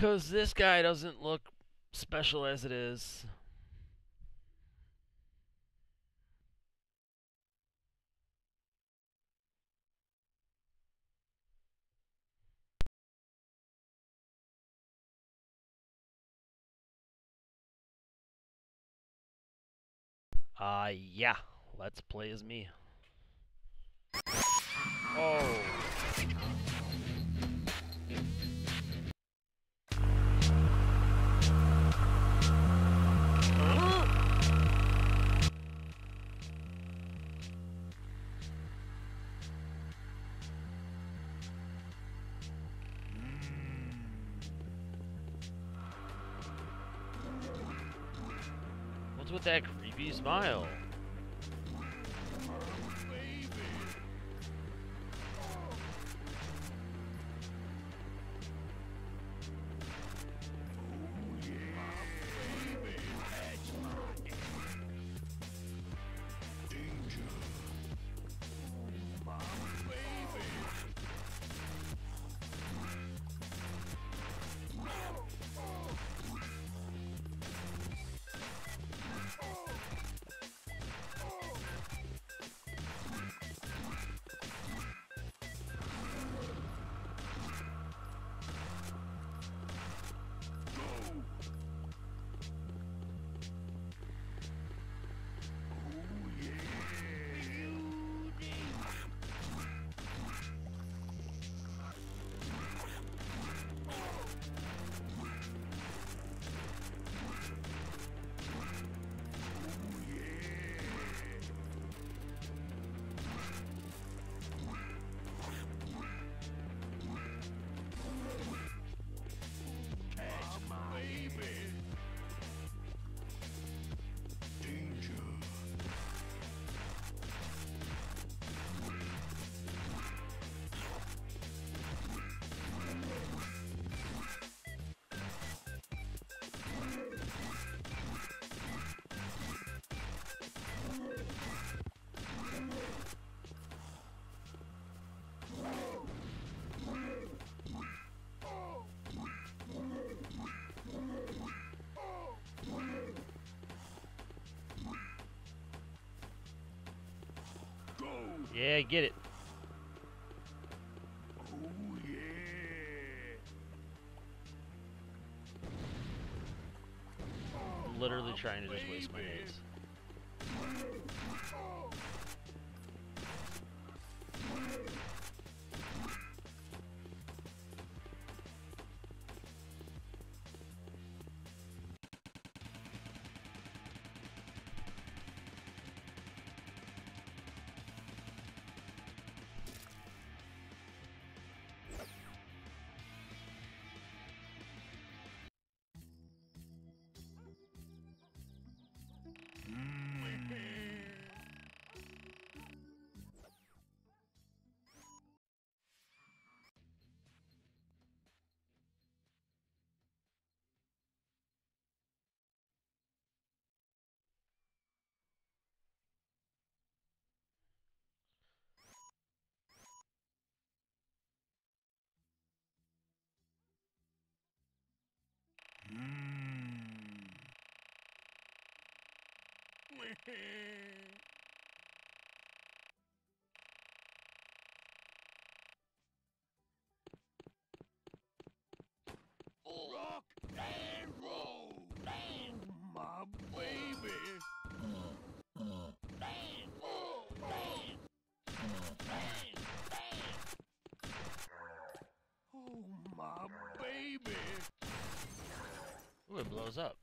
Because this guy doesn't look special as it is. Uh, yeah. Let's play as me. With that creepy smile? Yeah, get it. Oh yeah. Literally trying to just waste my hits. 음. Blows up.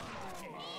Oh,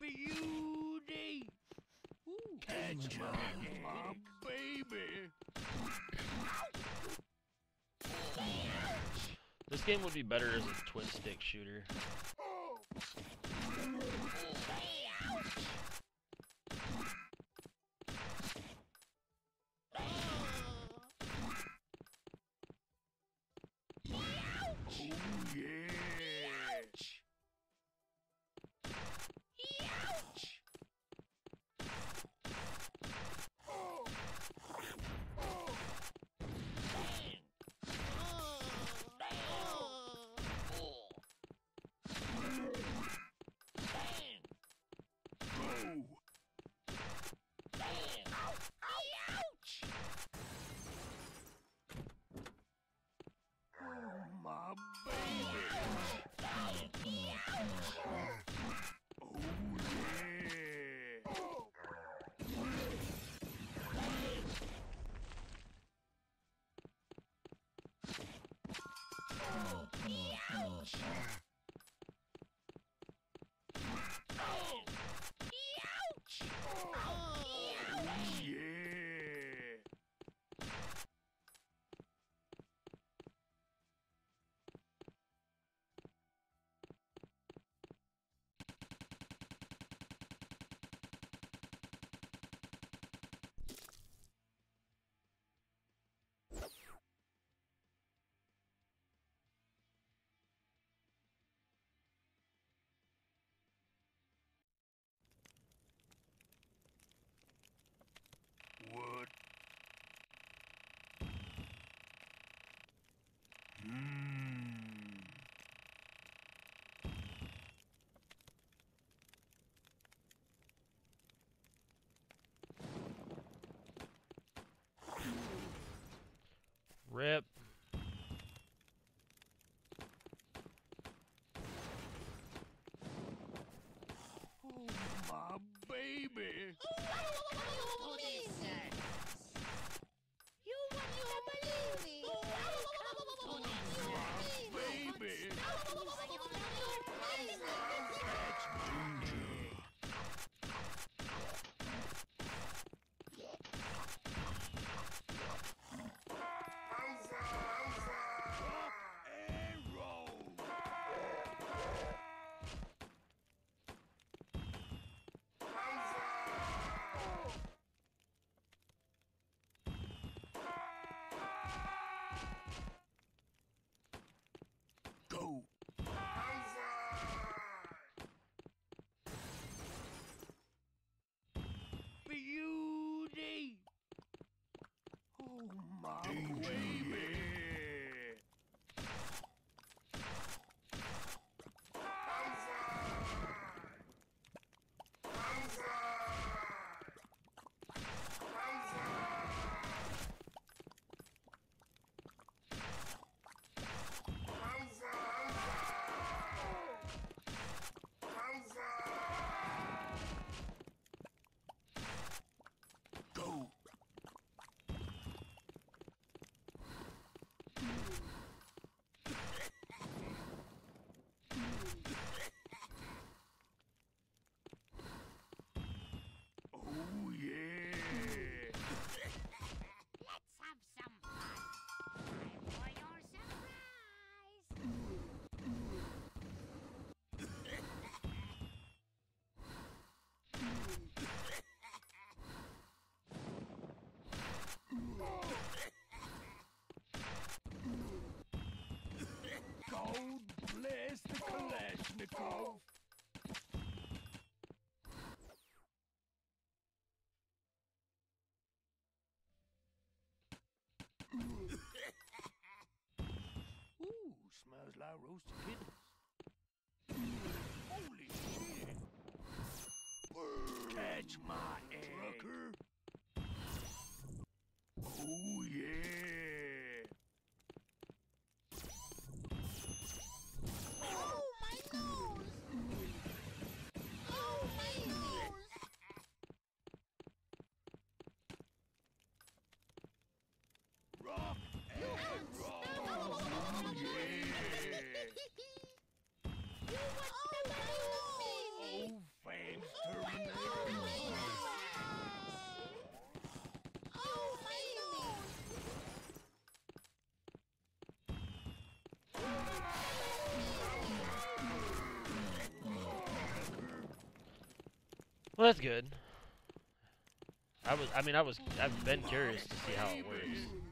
Beauty! Catch my baby! This game would be better as a twin stick shooter. Ouch! Rip. Oh, my baby. My egg. Trucker. Oh yeah. That's good. I was, I mean, I was, I've been curious to see how it works.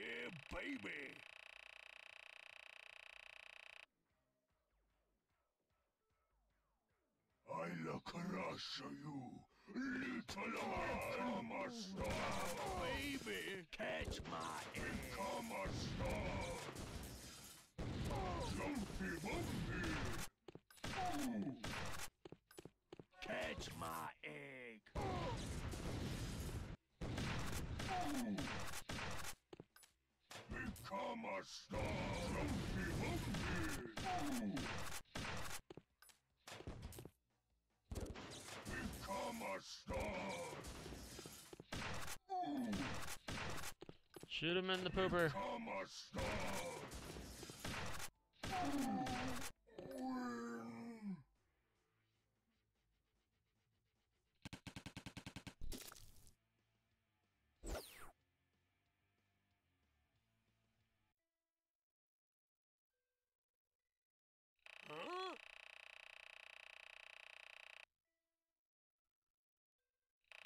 Yeah, baby. I'll crush you, little Become a star. Baby, catch my egg. Become a star. Ooh. Catch my egg. Ooh. Become a star. Lumpy Bumpy. Ooh. Become a star. Ooh. Shoot him in the pooper.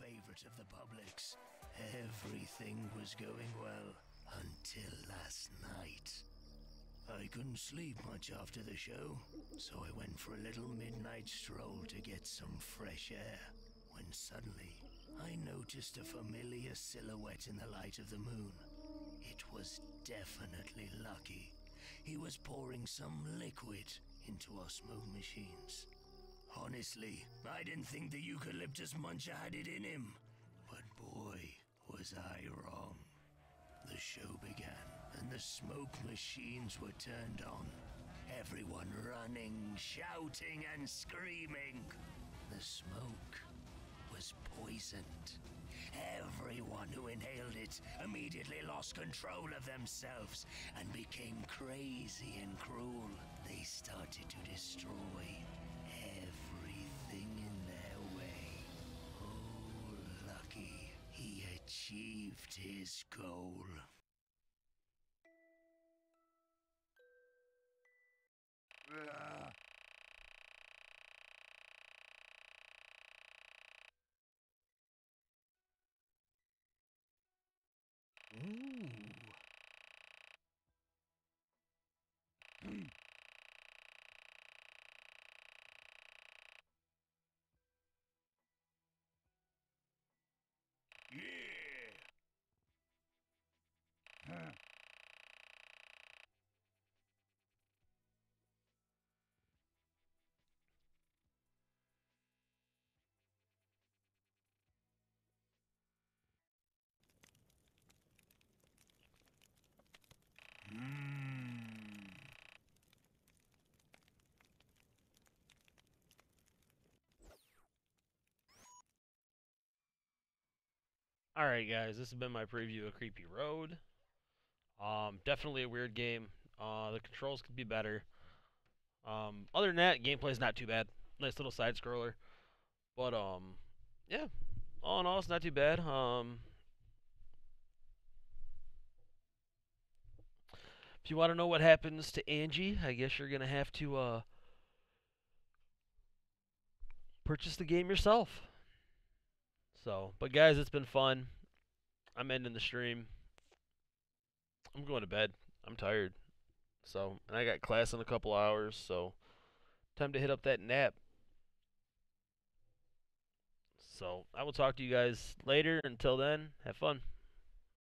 favorite of the public's. Everything was going well until last night. I couldn't sleep much after the show, so I went for a little midnight stroll to get some fresh air. When suddenly, I noticed a familiar silhouette in the light of the moon. It was definitely Lucky. He was pouring some liquid into our smoke machines. Honestly, I didn't think the eucalyptus muncher had it in him. But boy, was I wrong. The show began, and the smoke machines were turned on. Everyone running, shouting, and screaming. The smoke was poisoned. Everyone who inhaled it immediately lost control of themselves and became crazy and cruel. They started to destroy achieved his goal. Mm. Alright guys, this has been my preview of Creepy Road. Um, definitely a weird game. Uh, the controls could be better. Um, other than that, gameplay is not too bad. Nice little side scroller. But um, yeah, all in all, it's not too bad. Um, if you want to know what happens to Angie, I guess you're gonna have to uh purchase the game yourself. So, but guys, it's been fun. I'm ending the stream. I'm going to bed. I'm tired. So, and I got class in a couple hours, so time to hit up that nap. So, I will talk to you guys later. Until then, have fun.